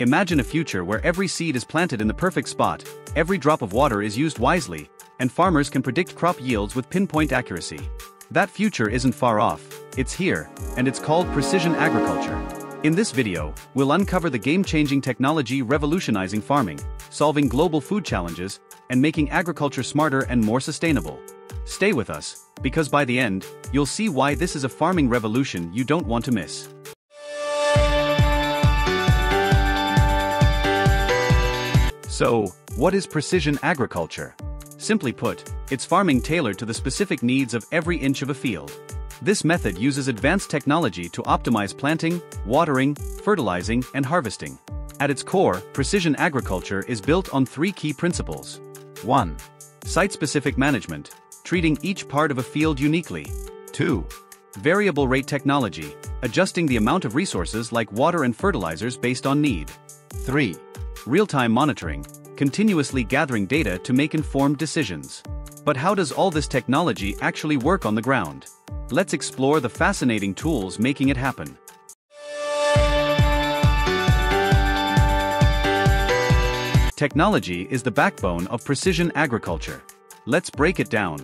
Imagine a future where every seed is planted in the perfect spot, every drop of water is used wisely, and farmers can predict crop yields with pinpoint accuracy. That future isn't far off, it's here, and it's called precision agriculture. In this video, we'll uncover the game-changing technology revolutionizing farming, solving global food challenges, and making agriculture smarter and more sustainable. Stay with us, because by the end, you'll see why this is a farming revolution you don't want to miss. So, what is precision agriculture? Simply put, it's farming tailored to the specific needs of every inch of a field. This method uses advanced technology to optimize planting, watering, fertilizing, and harvesting. At its core, precision agriculture is built on three key principles. 1. Site-specific management, treating each part of a field uniquely. 2. Variable rate technology, adjusting the amount of resources like water and fertilizers based on need. 3. Real-time monitoring, continuously gathering data to make informed decisions. But how does all this technology actually work on the ground? Let's explore the fascinating tools making it happen. Technology is the backbone of precision agriculture. Let's break it down.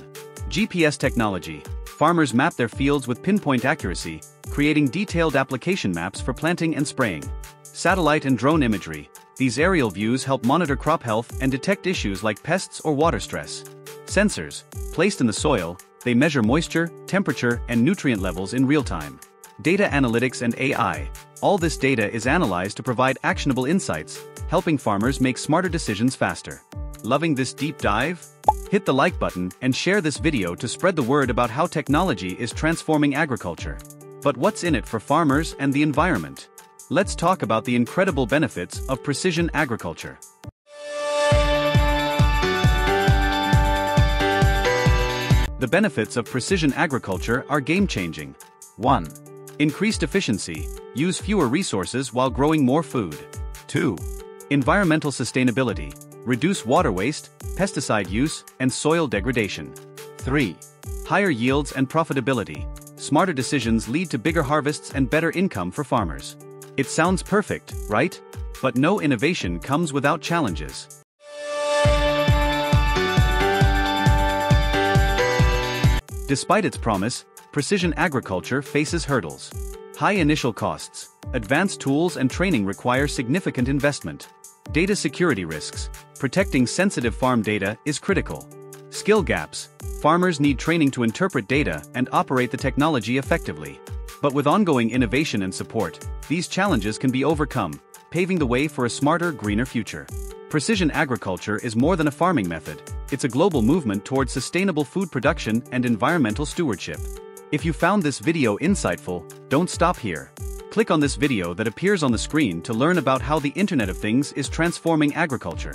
GPS technology. Farmers map their fields with pinpoint accuracy, creating detailed application maps for planting and spraying. Satellite and drone imagery. These aerial views help monitor crop health and detect issues like pests or water stress. Sensors, placed in the soil, they measure moisture, temperature, and nutrient levels in real time. Data analytics and AI. All this data is analyzed to provide actionable insights, helping farmers make smarter decisions faster. Loving this deep dive? Hit the like button and share this video to spread the word about how technology is transforming agriculture. But what's in it for farmers and the environment? Let's talk about the incredible benefits of precision agriculture. The benefits of precision agriculture are game-changing. 1. Increased efficiency, use fewer resources while growing more food. 2. Environmental sustainability, reduce water waste, pesticide use, and soil degradation. 3. Higher yields and profitability, smarter decisions lead to bigger harvests and better income for farmers. It sounds perfect, right? But no innovation comes without challenges. Despite its promise, precision agriculture faces hurdles. High initial costs, advanced tools and training require significant investment. Data security risks, protecting sensitive farm data is critical. Skill gaps, farmers need training to interpret data and operate the technology effectively. But with ongoing innovation and support, these challenges can be overcome, paving the way for a smarter, greener future. Precision agriculture is more than a farming method, it's a global movement towards sustainable food production and environmental stewardship. If you found this video insightful, don't stop here. Click on this video that appears on the screen to learn about how the Internet of Things is transforming agriculture.